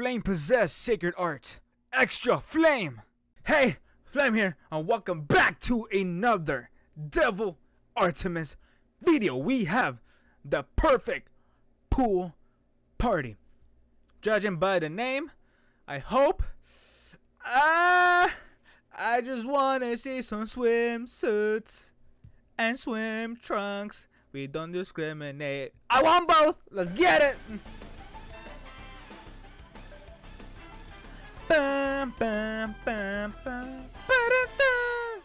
flame possessed sacred art. Xtra flame! Hey, Flame here, and welcome back to another Devil Artemis video. We have the perfect pool party. Judging by the name, I hope. Ah, I just wanna see some swimsuits and swim trunks. We don't discriminate. I want both. Let's get it. Bam, bam, bam, bam, ba-da-da.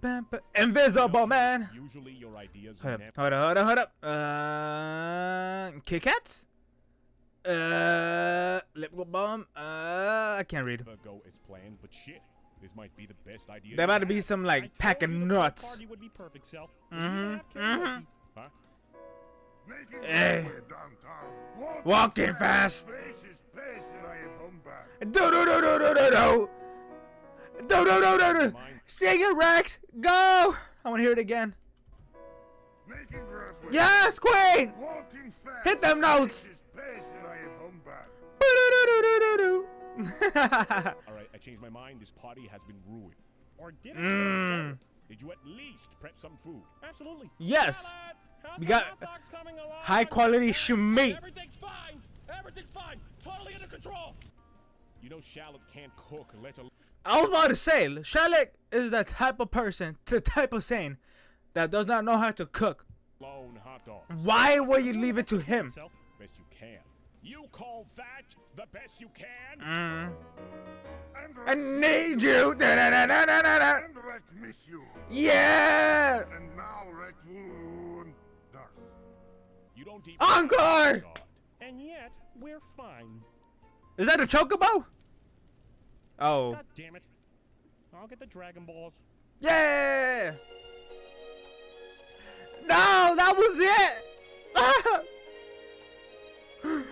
Bam, ba- Invisible man. Usually your ideas Hold up, hold up, hold up, hold up. Uh, Kit Kats? Uh, lip balm. Uh, I can't read. go as planned, but shit. This might be the best idea. There you about to be some like told pack of you the pool nuts. Party would be perfect, Sal. Mhm, You have karaoke. mhm. Huh? Hey. my way downtown. Walking fast. Do do do do do do do. Do do do do do. Sing it, Rex. Go. I want to hear it again. Making grass with Yes, Queen. Hit them notes. All right, I changed my mind. This party has been ruined. Or did it? Mm. Did you at least prep some food? Absolutely. Yes. We got hot dogs coming along? High quality shmeat. Everything's fine. Everything's fine. Totally under control. You know Charlotte can't cook, let alone I was about to say, Charlotte is the type of person, the type of saying, that does not know how to cook. hot dogs. Why would you leave it to him? Best you can. You call that the best you can? Mm. I need you. Da-da-da-da-da-da. and Rex miss you. Yeah. And now Rex wound Darth. You don't even Encore! And yet, we're fine. Is that a chocobo? Oh. God damn it. I'll get the Dragon Balls. Yeah. No, that was it.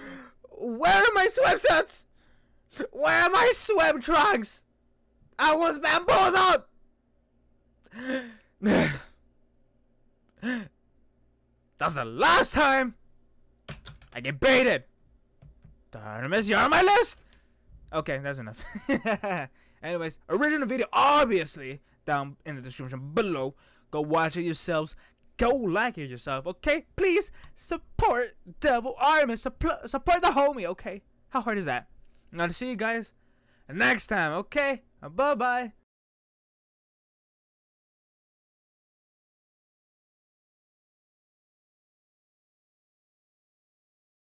Where are my swimsuits? Where are my swim trunks? I was bamboozled. That's the last time I get baited. Artemis, you're on my list. Okay, that's enough. Anyways, original video obviously down in the description below. Go watch it yourselves. Go like it yourself, okay? Please support Devil Artemis. Suppl- support the homie, okay? How hard is that? I'm gonna see you guys next time, okay? Bye bye.